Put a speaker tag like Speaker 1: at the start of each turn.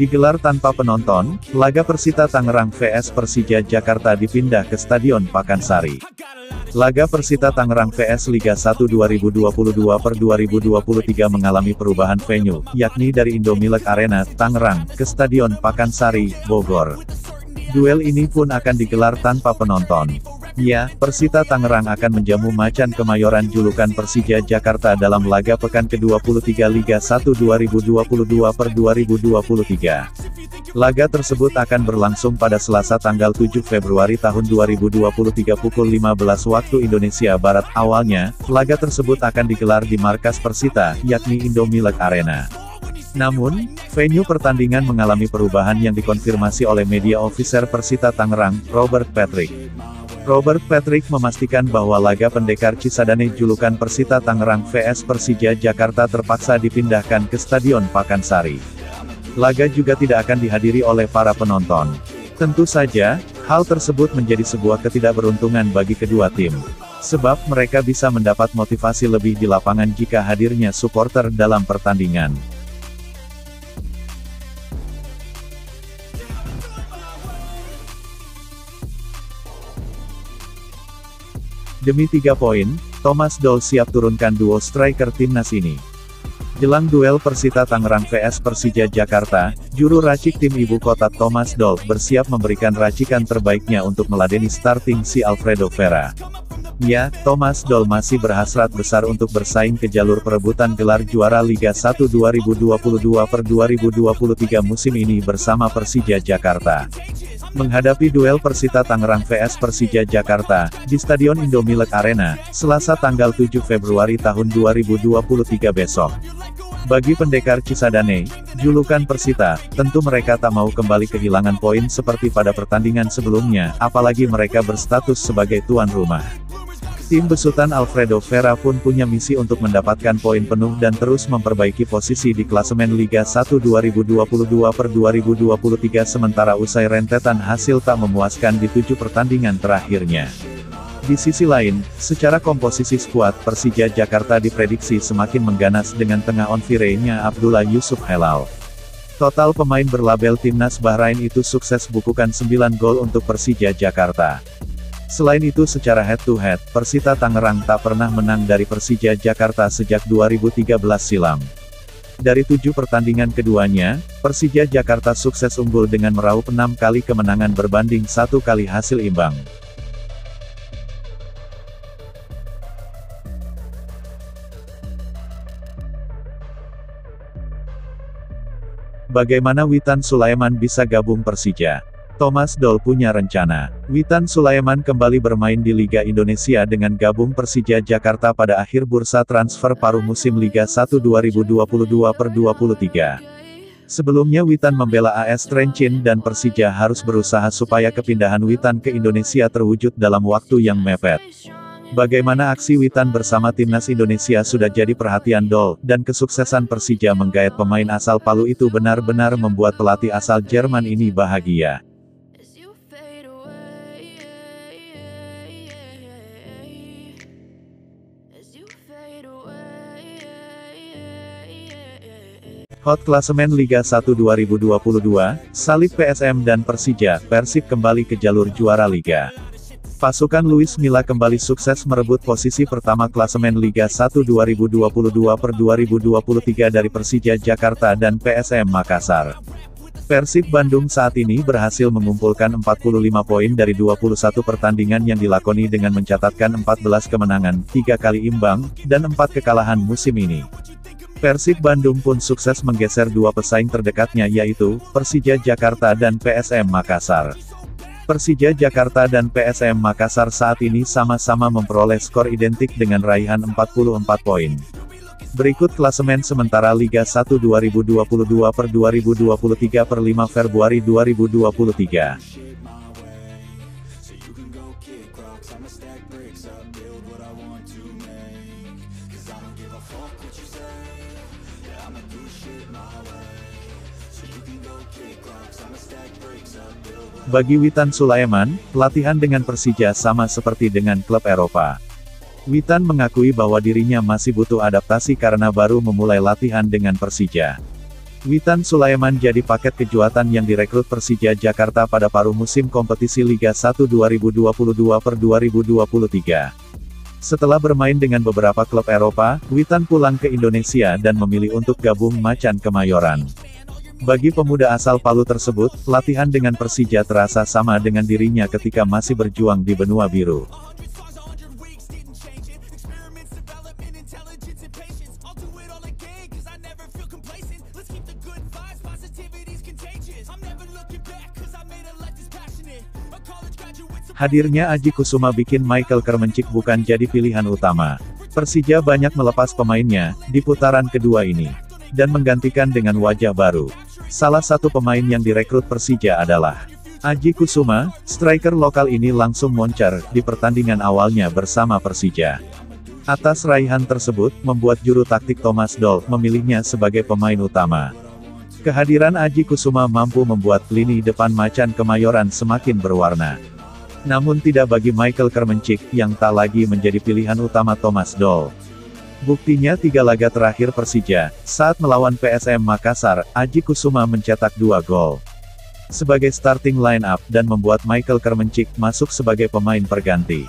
Speaker 1: Digelar tanpa penonton, laga Persita Tangerang vs Persija Jakarta dipindah ke Stadion Pakansari. Laga Persita Tangerang vs Liga 1 2022 per 2023 mengalami perubahan venue, yakni dari Indomilek Arena, Tangerang, ke Stadion Pakansari, Bogor. Duel ini pun akan digelar tanpa penonton. Ya, Persita Tangerang akan menjamu Macan Kemayoran julukan Persija Jakarta dalam laga pekan ke-23 Liga 1 2022 per 2023. Laga tersebut akan berlangsung pada Selasa tanggal 7 Februari tahun 2023 pukul 15 waktu Indonesia Barat. Awalnya, laga tersebut akan digelar di markas Persita, yakni Indomilek Arena. Namun, venue pertandingan mengalami perubahan yang dikonfirmasi oleh media officer Persita Tangerang, Robert Patrick. Robert Patrick memastikan bahwa laga pendekar Cisadane julukan Persita Tangerang vs Persija Jakarta terpaksa dipindahkan ke Stadion Pakansari. Laga juga tidak akan dihadiri oleh para penonton. Tentu saja, hal tersebut menjadi sebuah ketidakberuntungan bagi kedua tim. Sebab mereka bisa mendapat motivasi lebih di lapangan jika hadirnya supporter dalam pertandingan. Demi tiga poin, Thomas Doll siap turunkan duo striker timnas ini. Jelang duel Persita Tangerang vs Persija Jakarta, juru racik tim ibu kota Thomas Doll bersiap memberikan racikan terbaiknya untuk meladeni starting si Alfredo Vera. Ya, Thomas Doll masih berhasrat besar untuk bersaing ke jalur perebutan gelar juara Liga 1 2022 per 2023 musim ini bersama Persija Jakarta. Menghadapi duel Persita Tangerang vs Persija Jakarta, di Stadion Indomilek Arena, Selasa tanggal 7 Februari tahun 2023 besok. Bagi pendekar Cisadane, julukan Persita, tentu mereka tak mau kembali kehilangan poin seperti pada pertandingan sebelumnya, apalagi mereka berstatus sebagai tuan rumah. Tim besutan Alfredo Vera pun punya misi untuk mendapatkan poin penuh dan terus memperbaiki posisi di klasemen Liga 1 2022 per 2023 sementara usai rentetan hasil tak memuaskan di tujuh pertandingan terakhirnya. Di sisi lain, secara komposisi skuad Persija Jakarta diprediksi semakin mengganas dengan tengah on nya Abdullah Yusuf Helal. Total pemain berlabel Timnas Bahrain itu sukses bukukan 9 gol untuk Persija Jakarta. Selain itu secara head-to-head, -head, Persita Tangerang tak pernah menang dari Persija Jakarta sejak 2013 silam. Dari tujuh pertandingan keduanya, Persija Jakarta sukses unggul dengan meraup enam kali kemenangan berbanding satu kali hasil imbang. Bagaimana Witan Sulaiman bisa gabung Persija? Thomas Doll punya rencana. Witan Sulaiman kembali bermain di Liga Indonesia dengan gabung Persija Jakarta pada akhir bursa transfer paruh musim Liga 1 2022 per 23. Sebelumnya Witan membela AS Trencin dan Persija harus berusaha supaya kepindahan Witan ke Indonesia terwujud dalam waktu yang mepet. Bagaimana aksi Witan bersama timnas Indonesia sudah jadi perhatian Dol, dan kesuksesan Persija menggait pemain asal Palu itu benar-benar membuat pelatih asal Jerman ini bahagia. Hot Klasemen Liga 1 2022, Salib PSM dan Persija, Persib kembali ke jalur juara Liga. Pasukan Luis Milla kembali sukses merebut posisi pertama klasemen Liga 1 2022 per 2023 dari Persija Jakarta dan PSM Makassar. Persib Bandung saat ini berhasil mengumpulkan 45 poin dari 21 pertandingan yang dilakoni dengan mencatatkan 14 kemenangan, 3 kali imbang, dan 4 kekalahan musim ini. Persib Bandung pun sukses menggeser dua pesaing terdekatnya yaitu, Persija Jakarta dan PSM Makassar. Persija Jakarta dan PSM Makassar saat ini sama-sama memperoleh skor identik dengan raihan 44 poin. Berikut klasemen sementara Liga 1 2022 per 2023 per 5 Februari 2023. Bagi Witan Sulaiman, latihan dengan Persija sama seperti dengan klub Eropa. Witan mengakui bahwa dirinya masih butuh adaptasi karena baru memulai latihan dengan Persija. Witan Sulaiman jadi paket kejuatan yang direkrut Persija Jakarta pada paruh musim kompetisi Liga 1 2022 per 2023. Setelah bermain dengan beberapa klub Eropa, Witan pulang ke Indonesia dan memilih untuk gabung Macan Kemayoran. Bagi pemuda asal Palu tersebut, latihan dengan Persija terasa sama dengan dirinya ketika masih berjuang di benua biru. Hadirnya Aji Kusuma bikin Michael Kermencik bukan jadi pilihan utama. Persija banyak melepas pemainnya, di putaran kedua ini. Dan menggantikan dengan wajah baru. Salah satu pemain yang direkrut Persija adalah Aji Kusuma, striker lokal ini langsung moncer di pertandingan awalnya bersama Persija. Atas raihan tersebut, membuat juru taktik Thomas Doll memilihnya sebagai pemain utama. Kehadiran Aji Kusuma mampu membuat lini depan macan kemayoran semakin berwarna. Namun tidak bagi Michael Kermencik, yang tak lagi menjadi pilihan utama Thomas Doll. Buktinya tiga laga terakhir Persija, saat melawan PSM Makassar, Aji Kusuma mencetak dua gol. Sebagai starting line up dan membuat Michael Kermencik masuk sebagai pemain perganti.